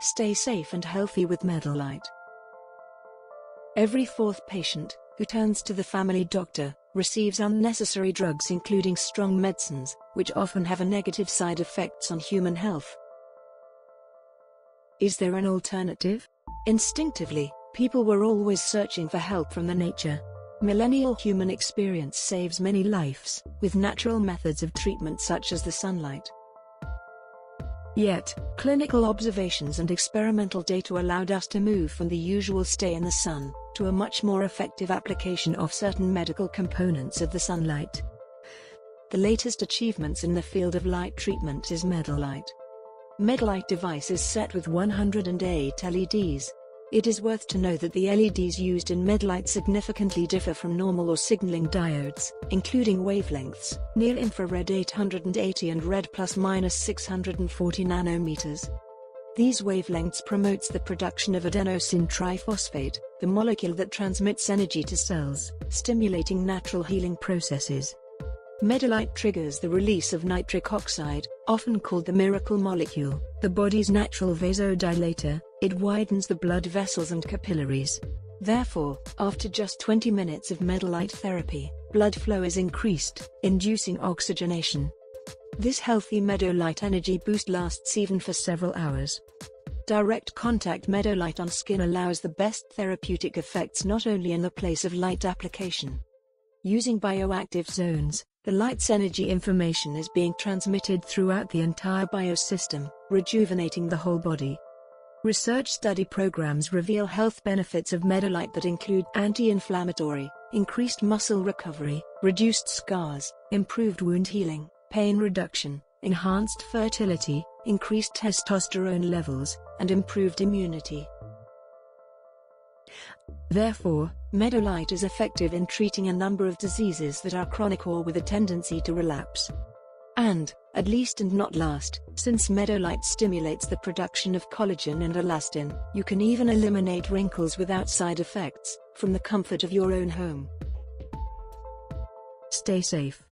Stay safe and healthy with Medolight. Every fourth patient, who turns to the family doctor, receives unnecessary drugs including strong medicines, which often have a negative side effects on human health. Is there an alternative? Instinctively, people were always searching for help from the nature. Millennial human experience saves many lives, with natural methods of treatment such as the sunlight. Yet, clinical observations and experimental data allowed us to move from the usual stay in the sun, to a much more effective application of certain medical components of the sunlight. The latest achievements in the field of light treatment is Medolight. Medolight device is set with 108 LEDs. It is worth to know that the LEDs used in Medolight significantly differ from normal or signaling diodes, including wavelengths, near infrared 880 and red plus minus 640 nanometers. These wavelengths promotes the production of adenosine triphosphate, the molecule that transmits energy to cells, stimulating natural healing processes. Medolight triggers the release of nitric oxide, often called the miracle molecule, the body's natural vasodilator. It widens the blood vessels and capillaries. Therefore, after just 20 minutes of Medolight therapy, blood flow is increased, inducing oxygenation. This healthy Medolight energy boost lasts even for several hours. Direct contact Medolight on skin allows the best therapeutic effects not only in the place of light application. Using bioactive zones, the light's energy information is being transmitted throughout the entire biosystem, rejuvenating the whole body. Research study programs reveal health benefits of Medolight that include anti-inflammatory, increased muscle recovery, reduced scars, improved wound healing, pain reduction, enhanced fertility, increased testosterone levels, and improved immunity. Therefore, Medolight is effective in treating a number of diseases that are chronic or with a tendency to relapse. And, at least and not last, since Medolight stimulates the production of collagen and elastin, you can even eliminate wrinkles without side effects, from the comfort of your own home. Stay safe.